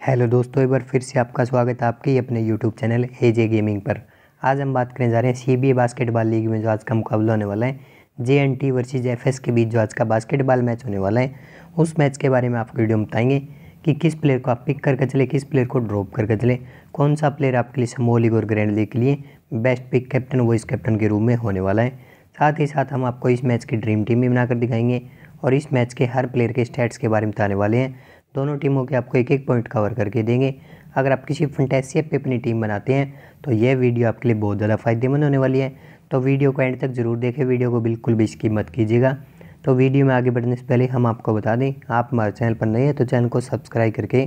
Hello दोस्तों, एक बार फिर से आपका स्वागत है आपके अपने YouTube channel A J gaming पर। आज हम बात करने जा रहे हैं सी बी बास्केटबॉल लीग में जो आज का मुकाबला होने वाला है। J N T versus F S के बीच जो आज का बास्केटबॉल मैच होने वाला है, उस मैच के बारे में आपको वीडियो में बताएँगे कि किस प्लेयर को आप पिक करके चले, किस प्लेयर को ड्रॉप करके चले कौन सा प्लेयर आपके लिए स्मॉल लीग और ग्रैंड लीग के लिए best pick captain vice captain के रूप में होने वाला है। साथ ही साथ हम आपको इस मैच की ड्रीम टीम भी बनाकर दिखाएँगे और इस मैच के हर प्लेयर के स्टैट्स के बारे में बताने वाले हैं। दोनों टीमों के आपको एक एक पॉइंट कवर करके देंगे। अगर आप किसी फंटेसी ऐप पे अपनी टीम बनाते हैं तो यह वीडियो आपके लिए बहुत ज़्यादा फ़ायदेमंद होने वाली है। तो वीडियो को एंड तक ज़रूर देखें वीडियो को बिल्कुल भी इसकी मत कीजिएगा। तो वीडियो में आगे बढ़ने से पहले हम आपको बता दें, आप हमारे चैनल पर नए हैं तो चैनल को सब्सक्राइब करके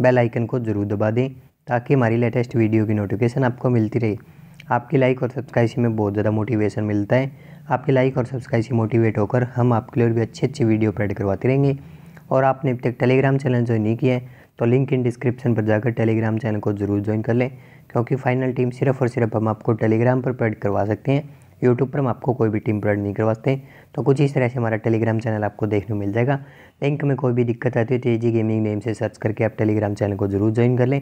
बेल आइकन को ज़रूर दबा दें, ताकि हमारी लेटेस्ट वीडियो की नोटिफिकेशन आपको मिलती रहे। आपकी लाइक और सब्सक्राइब से में बहुत ज़्यादा मोटिवेशन मिलता है। आपकी लाइक और सब्सक्राइब से मोटिवेट होकर हम आपके लिए भी अच्छी अच्छी वीडियो अपलोड करवाते रहेंगे। और आपने अभी तक टेलीग्राम चैनल ज्वाइन नहीं किया है तो लिंक इन डिस्क्रिप्शन पर जाकर टेलीग्राम चैनल को ज़रूर ज्वाइन कर लें, क्योंकि फाइनल टीम सिर्फ़ और सिर्फ़ हम आपको टेलीग्राम पर प्रोवाइड करवा सकते हैं। यूट्यूब पर हम आपको कोई भी टीम प्रोवाइड नहीं करवाते तो कुछ इस तरह से हमारा टेलीग्राम चैनल आपको देखने मिल जाएगा। लिंक में कोई भी दिक्कत आती है तो जी गेमिंग नेम से सर्च करके आप टेलीग्राम चैनल को ज़रूर ज्वाइन कर लें।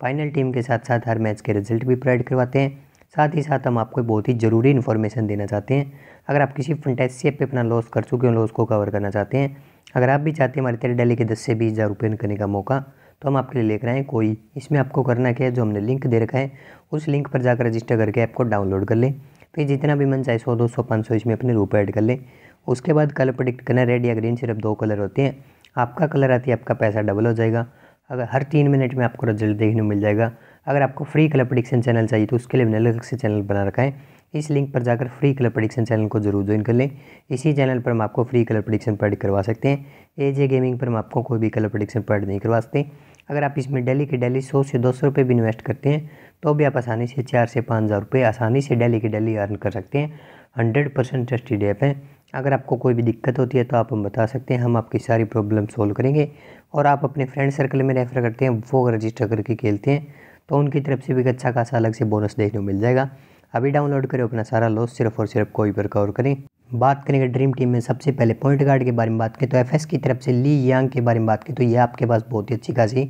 फाइनल टीम के साथ साथ हर मैच के रिज़ल्ट भी प्रोवाइड करवाते हैं। साथ ही साथ हम आपको बहुत ही ज़रूरी इन्फॉर्मेशन देना चाहते हैं। अगर आप किसी फंटेसी ऐप पे अपना लॉस कर चुके हो लॉस को कवर करना चाहते हैं अगर आप भी चाहते हैं हमारे तेरे डेली के दस से बीस हज़ार रुपये करने का मौका तो हम आपके लिए लेकर आए कोई। इसमें आपको करना क्या है, जो हमने लिंक दे रखा है, उस लिंक पर जाकर रजिस्टर करके ऐप को डाउनलोड कर लें। फिर जितना भी मन चाहे सौ, दो सौ, पाँच सौ, इसमें अपने रुपये ऐड कर लें। उसके बाद कलर प्रडिक्ट करना रेड या ग्रीन सिर्फ़ दो कलर होते हैं। आपका कलर आती है, आपका पैसा डबल हो जाएगा। अगर हर तीन मिनट में आपको रिज़ल्ट देखने को मिल जाएगा। अगर आपको फ्री कलर प्रडिक्शन चैनल चाहिए तो उसके लिए मैंने अलग से चैनल बना रखा है। इस लिंक पर जाकर फ्री कलर प्रडिक्शन चैनल को ज़रूर ज्वाइन कर लें। इसी चैनल पर हम आपको फ्री कलर प्रडिक्शन प्रोवाइड करवा सकते हैं। ए जे गेमिंग पर हम आपको कोई भी कलर प्रडिक्शन प्रोवाइड नहीं करवा सकते। अगर आप इसमें डेली के डेली सौ से दो सौ रुपये भी इन्वेस्ट करते हैं तो भी आप आसानी से चार से पाँच हज़ार रुपये आसानी से डेली के डेली अर्न कर सकते हैं। हंड्रेड परसेंट ट्रस्टेड ऐप है। अगर आपको कोई भी दिक्कत होती है तो आप हम बता सकते हैं। हम आपकी सारी प्रॉब्लम सोल्व करेंगे। और आप अपने फ्रेंड सर्कल में रेफर करते हैं, वो रजिस्टर करके खेलते हैं तो उनकी तरफ़ से भी अच्छा खासा अलग से बोनस देखने को मिल जाएगा। अभी डाउनलोड करें अपना सारा लॉस सिर्फ़ और सिर्फ़ कोई पर कवर करें। बात करेंगे ड्रीम टीम में सबसे पहले पॉइंट गार्ड के बारे में बात करें तो एफएस की तरफ़ से ली यांग के बारे में बात करें तो ये आपके पास बहुत ही अच्छी खासी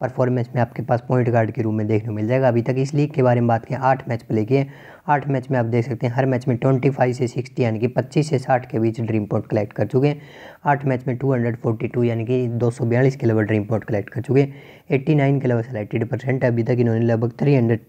परफॉर्मेंस में आपके पास पॉइंट गार्ड के रूम में देखने को मिल जाएगा। अभी तक इस लीग के बारे में बात करें, आठ मैच प्ले किए आठ मैच में आप देख सकते हैं, हर मैच में ट्वेंटी फाइव से सिक्सटी, यानी कि पच्चीस से साठ के बीच ड्रीम पॉइंट कलेक्ट कर चुके हैं। आठ मैच में टू हंड्रेड फोर्टी टू, यानी कि दो सौ बयालीस के लेवल ड्रीम पॉइंट कलेक्ट कर चुके हैं। एट्टी नाइन के लेवल सेलेक्टेड परसेंट अभी तक इन्होंने लगभग थ्री हंड्रेड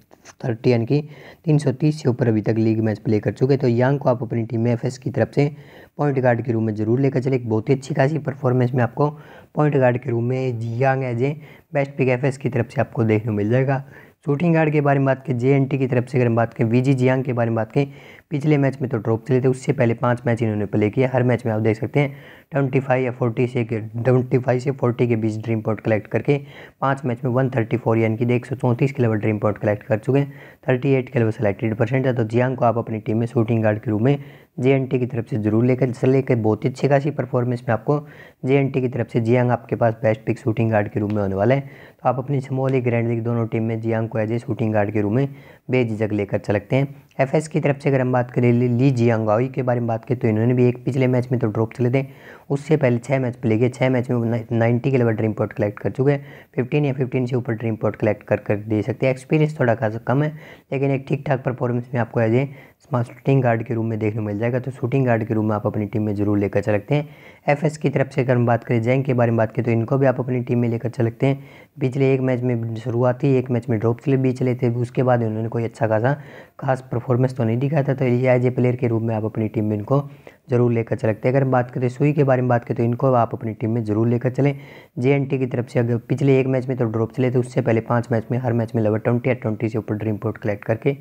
थर्टी यानी कि तीन सौ तीस से ऊपर अभी तक लीग मैच प्ले कर चुके तो यांग को आप अपनी टीम में एफ़ की तरफ़ से पॉइंट गार्ड के रूप में ज़रूर लेकर चले। एक बहुत ही अच्छी खासी परफॉर्मेंस में आपको पॉइंट गार्ड के रूप में Yang as a best pick FS की तरफ़ से आपको देखने मिल जाएगा। शूटिंग गार्ड के बारे में बात करें जेएनटी की तरफ़ से अगर हम बात करें वीजी जियांग के बारे में बात करें पिछले मैच में तो ड्रॉप चले थे, उससे पहले पाँच मैच इन्होंने प्ले किया हर मैच में आप देख सकते हैं, ट्वेंटी फाइव या फोर्टी से ट्वेंटी फाइव से फोर्टी के बीच ड्रीम पॉइंट कलेक्ट करके पाँच मैच में वन थर्टी फोर यानी कि एक सौ चौंतीस के लेवल ड्रीम पॉइंट कलेक्ट कर चुके हैं। थर्टी एट के लेवल सेलेक्टेड परसेंट है तो जियांग को आप अपनी टीम में शूटिंग गार्ड के रूप में जेएनटी की तरफ़ से ज़रूर लेकर के बहुत ही अच्छी खासी परफॉर्मेंस में आपको जेएनटी की तरफ़ से जियांग आपके पास बेस्ट पिक शूटिंग गार्ड के रूप में होने वाला है। तो आप अपनी स्मॉल ग्रैंड लीग दोनों टीम में जियांग को एज ए शूटिंग गार्ड के रूप में बेझिझक लेकर चलते हैं। एफएस की तरफ़ से अगर हम बात करें, ली जियांगाई के बारे में बात करें तो इन्होंने भी एक पिछले मैच में तो ड्रॉप चले थे। उससे पहले छः मैच प्ले किए छः मैच में नाइन्टी के लेवल ड्रीम पॉट कलेक्ट कर चुके हैं। फिफ्टीन या फिफ्टीन से ऊपर ड्रीम पॉट कलेक्ट कर कर दे सकते हैं। एक्सपीरियंस थोड़ा खासा कम है, लेकिन एक ठीक ठाक परफॉर्मेंस में आपको एज ए शूटिंग गार्ड के रूम में देखने मिल जाएगा। तो शूटिंग गार्ड के रूम में आप अपनी टीम में ज़रूर लेकर चलते हैं। एफएस की तरफ़ से अगर हम बात करें जैंग के बारे में बात करें तो इनको भी आप अपनी टीम में लेकर चलते हैं। पिछले एक मैच में शुरुआती एक मैच में ड्रॉप चले भी चले थे उसके बाद उन्होंने कोई अच्छा खासा खास परफॉर्मेंस तो नहीं दिखाया था तो ये एज ए प्लेयर के रूप में आप अपनी टीम में इनको ज़रूर लेकर चल। सकते हैं, अगर बात करें सुई के बारे में बात करें तो इनको आप अपनी टीम में ज़रूर लेकर चलें। जे की तरफ़ से अगर पिछले एक मैच में तो ड्रॉप चले थे उससे पहले पाँच मैच में, हर मैच में लगभग ट्वेंटी या ट्वेंटी से ऊपर ड्रीम पोर्ट कलेक्ट करके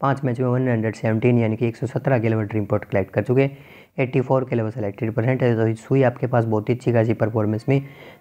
पाँच मैच में वन हंड्रेड सेवेंटीन यानी कि एक सौ सत्रह के ड्रीम पोर्ट कलेक्ट कर चुके। हैं 84 के लेवल सेलेक्टेड परसेंट है तो सुई आपके पास बहुत ही अच्छी खासी परफॉर्मेंस में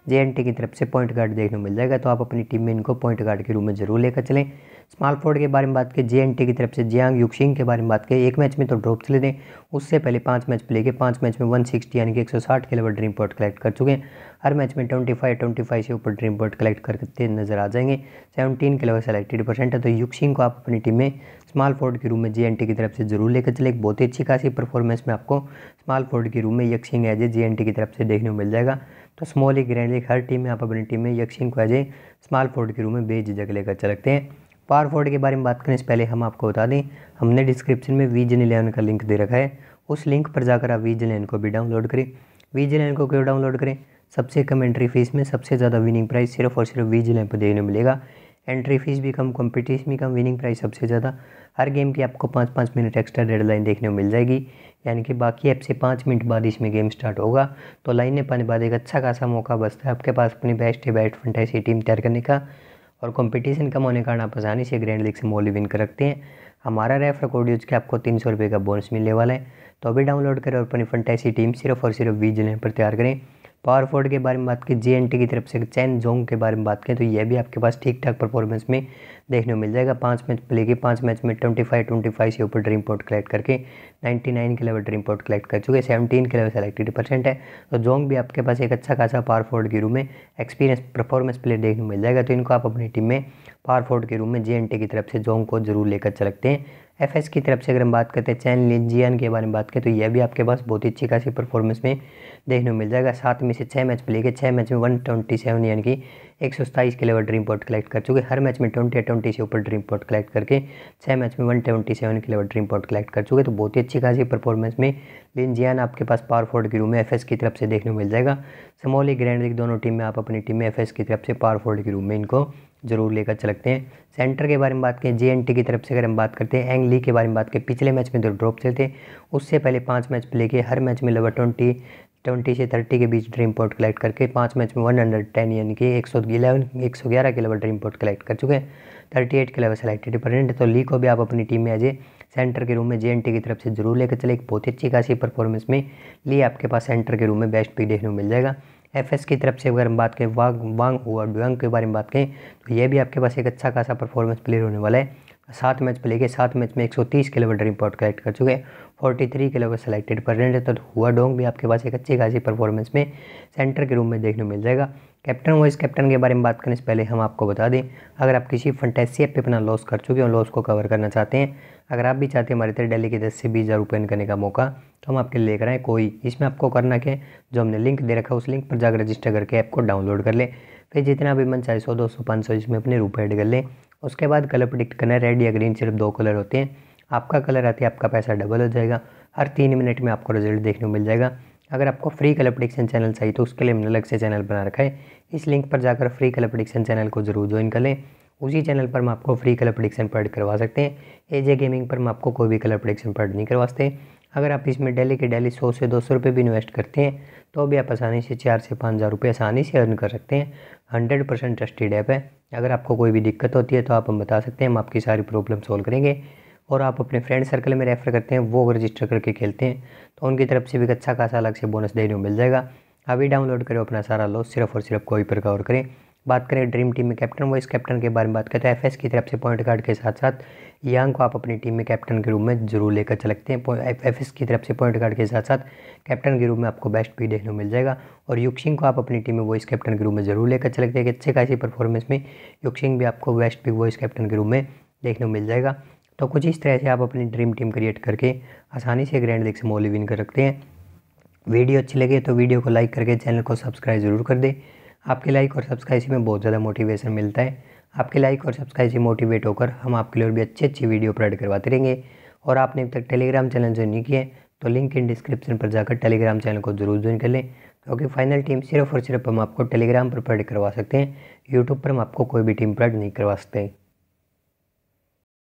जेएनटी की तरफ़ से पॉइंट गार्ड देखने को मिल जाएगा तो आप अपनी टीम में इनको पॉइंट गार्ड के रूप में ज़रूर लेकर चलें। स्मॉल फोर्ड के बारे में बात करें जेएनटी की तरफ़ से जियांग युक्शिंग के बारे में बात करें, एक मैच में तो ड्रॉप चले दें, उससे पहले पाँच मैच प्ले के पाँच मैच में 160 यानी कि 160 के लेवल ड्रीम पॉइंट कलेक्ट कर चुके हैं। हर मैच में 25 25 से ऊपर ड्रीम पॉइंट कलेक्ट करते नज़र आ जाएँगे। 17 के लेवल सेलेक्टेड परसेंट है तो युक्शिंग को आप अपनी टीम में स्मॉल फोर्ड के रूम में जे की तरफ़ से ज़रूर लेकर चले। एक बहुत ही अच्छी खासी परफॉर्मेंस में आपको स्मॉल फोर्ड के रूम में यक्सिंग एज ए जे की तरफ़ से देखने को मिल जाएगा। तो स्मॉल लीग ग्रैंड लीग हर टीम में, आप अपनी टीम में यक्षिंग को एज ए स्मॉल फोर्ड के रूम में बेझिझक लेकर चलते हैं। पावर फोर्ड के बारे में बात करने से पहले हम आपको बता दें, हमने डिस्क्रिप्शन में वी वीजन इलेवन का लिंक दे रखा है। उस लिंक पर जाकर आप वीजन इलेवन को भी डाउनलोड करें। वीजन इलेवन को क्यों डाउनलोड करें? सबसे कम एंट्री फ़ीस में सबसे ज़्यादा विनिंग प्राइस सिर्फ़ और सिर्फ़ वीजन इलेवन पर देखने मिलेगा। एंट्री फ़ीस भी कम कंपटीशन भी कम विनिंग प्राइस सबसे ज़्यादा। हर गेम की आपको पाँच पाँच मिनट एक्स्ट्रा डेड लाइन देखने को मिल जाएगी। यानी कि बाकी ऐप से पाँच मिनट बाद इसमें गेम स्टार्ट होगा। तो लाइनें पाने बाद एक अच्छा खासा मौका बचता है आपके पास अपनी बेस्ट है बेस्ट फंटेसी टीम तैयार करने का। और कंपटीशन कम होने कारण आप आसानी से ग्रैंड लीग से मोली विन कर रखते हैं। हमारा रेफर कोड यूज़ के आपको तीन सौ रुपये का बोनस मिलने वाला है। तो अभी डाउनलोड करें और अपनी फंटेसी टीम सिर्फ़ और सिर्फ़ वीज पर तैयार करें। पावर फोर्ड के बारे में बात करें जे की तरफ़ से चैन जोंग के बारे में बात करें तो यह भी आपके पास ठीक ठाक परफॉर्मेंस में देखने को मिल जाएगा। पाँच मैच प्ले के पाँच मैच में ट्वेंटी फाइव ट्वेंटी फाइव से ऊपर ड्रीम पोर्ट कलेक्ट करके नाइन्टी नाइन के लेवल ड्रीम पोर्ट कलेक्ट कर चुके सेवनटीन के लेवल सेलेक्टेड परसेंट है। तो जोंग भी आपके पास एक अच्छा खासा पावर फोर्ड के रूम में एक्सपीरियंस परफॉर्मेंस प्लेयर देखने को मिल जाएगा। तो इनको आप अपनी टीम में पावर फोर्ड के रूम में जे की तरफ़ से जोंग को ज़रूर लेकर चलते हैं। एफएस की तरफ़ से अगर हम बात करते हैं, चैन लिंजियन के बारे में बात करें तो यह भी आपके पास बहुत ही अच्छी खासी परफॉर्मेंस में देखने को मिल जाएगा। सात में से छः मैच प्ले के छः मैच में वन ट्वेंटी सेवन यानी कि एक सौ सताईस के लेवल ड्रीम पॉट कलेक्ट कर चुके। हर मैच में ट्वेंटी या ट्वेंटी से ऊपर ड्रीम पॉट कलेक्ट करके छः मैच में वन ट्वेंटी सेवन के लेवल ड्रीम पॉट कलेक्ट कर चुके। तो बहुत ही अच्छी खासी परफॉर्मेंस में लिंजियान आपके पास पावर फोर्ड के रूम में एफएस की तरफ़ से देखने को मिल जाएगा। समोली ग्रैंड लीग दोनों टीम में आप अपनी टीम में एफएस की तरफ़ से पावर फोर्ड के रूम में इनको ज़रूर लेकर चलते हैं। सेंटर के बारे में बात करें जेएनटी की तरफ़ से अगर हम बात करते हैं एंग ली के बारे में बात करें, पिछले मैच में तो ड्रॉप चलते। उससे पहले पाँच मैच प्ले के हर मैच में लगभग ट्वेंटी ट्वेंटी से थर्टी के बीच ड्रीम पोर्ट कलेक्ट करके पाँच मैच में वन हंड्रेड टेन यानी कि एक सौ इलेवन एक सौ ग्यारह के लेवल ड्रीम पोर्ट कलेक्ट कर चुके हैं। थर्टी एट के लेवल सेलेक्टेड परसेंट तो ली को भी आप अपनी टीम में एज ए सेंटर के रूम में जे की तरफ़ से ज़रूर लेकर चले। एक बहुत ही अच्छी खासी परफॉर्मेंस में ली आपके पास सेंटर के रूम में बेस्ट पिक देखने को मिल जाएगा। एफएस की तरफ़ से अगर हम बात करें, वांग वांग हुआ डुअंग के बारे में बात करें तो ये भी आपके पास एक अच्छा खासा परफॉर्मेंस प्लेयर होने वाला है। सात मैच प्ले के सात मैच में 130 के लेवल ड्रीम पॉट कलेक्ट कर चुके हैं। 43 के लेवल सेलेक्टेड परसेंट है। तो हुआ डोंग भी आपके पास एक अच्छी खासी परफॉर्मेंस में सेंटर के रूम में देखने मिल जाएगा। कैप्टन वाइस कैप्टन के बारे में बात करने से पहले हम आपको बता दें, अगर आप किसी फंटेसी ऐप पे अपना लॉस कर चुके हो लॉस को कवर करना चाहते हैं, अगर आप भी चाहते हैं हमारे तरह डेली के दस से बीस हज़ार रुपये करने का मौका तो हम आपके लिए लेकर आए। कोई इसमें आपको करना क्या जो हमने लिंक दे रखा है, उस लिंक पर जाकर रजिस्टर करके ऐप को डाउनलोड कर लें। फिर जितना भी मन चाहे सौ, दो सौ, पाँच सौ, इसमें अपने रुपये ऐड कर लें। उसके बाद कलर प्रिडिक्ट करना है। रेड या ग्रीन सिर्फ़ दो कलर होते हैं। आपका कलर आते है आपका पैसा डबल हो जाएगा। हर तीन मिनट में आपको रिज़ल्ट देखने को मिल जाएगा। अगर आपको फ्री कलर प्रिडिक्शन चैनल चाहिए तो उसके लिए हमने अलग से चैनल बना रखा है। इस लिंक पर जाकर फ्री कलर प्रिडिक्शन चैनल को ज़रूर ज्वाइन कर लें। उसी चैनल पर हम आपको फ्री कलर प्रोडिक्शन प्रोवाइड करवा सकते हैं। एजे गेमिंग पर हम आपको कोई भी कलर प्रोडिक्शन प्रोवाइड नहीं करवा सकते। अगर आप इसमें डेली के डेली सौ से दो सौ रुपये भी इन्वेस्ट करते हैं तो भी आप आसानी से चार से पाँच हज़ार रुपये आसानी से अर्न कर सकते हैं। हंड्रेड परसेंट ट्रस्टेड ऐप है। अगर आपको कोई भी दिक्कत होती है तो आप हम बता सकते हैं, हम आपकी सारी प्रॉब्लम सॉल्व करेंगे। और आप अपने फ्रेंड सर्कल में रेफ़र करते हैं, वो रजिस्टर करके खेलते हैं। तो उनकी तरफ़ से भी अच्छा खासा अलग से बोनस देने को मिल जाएगा। अभी डाउनलोड करें, अपना सारा लॉस सिर्फ़ और सिर्फ़ कोई पर कवर करें। बात करें ड्रीम टीम में कैप्टन वाइस कैप्टन के बारे में बात करें तो एफ़ की तरफ़ से पॉइंट गार्ड के साथ साथ यांग को आप अपनी टीम में कैप्टन के रूप में ज़रूर लेकर चलते हैं। एफ़ की तरफ़ से पॉइंट गार्ड के साथ साथ कैप्टन के रूप में आपको बेस्ट भी देखने को मिल जाएगा। और युक्सिंग को आप अपनी टीम में वॉइस कैप्टन के रूप में ज़रूर लेकर चलते हैं। अच्छे खासी परफॉर्मेंस में युक्सिंग भी आपको बेस्ट पिक वॉइस कैप्टन के रूप में देखने को मिल जाएगा। तो कुछ इस तरह से आप अपनी ड्रीम टीम क्रिएट करके आसानी से ग्रैंड लीग से मोली विन कर सकते हैं। वीडियो अच्छी लगे तो वीडियो को लाइक करके चैनल को सब्सक्राइब ज़रूर कर दें। आपके लाइक और सब्सक्राइब से में बहुत ज़्यादा मोटिवेशन मिलता है। आपके लाइक और सब्सक्राइब से मोटिवेट होकर हम आपके लिए और भी अच्छी अच्छी वीडियो अपलोड करवाते रहेंगे। और आपने अब तक टेलीग्राम चैनल ज्वाइन नहीं किया तो लिंक इन डिस्क्रिप्शन पर जाकर टेलीग्राम चैनल को ज़रूर ज्वाइन कर लें, क्योंकि फाइनल टीम सिर्फ़ और सिर्फ़ हम आपको टेलीग्राम पर प्रोवाइड करवा सकते हैं यूट्यूब पर हम आपको कोई भी टीम प्रोवाइड नहीं करवा सकते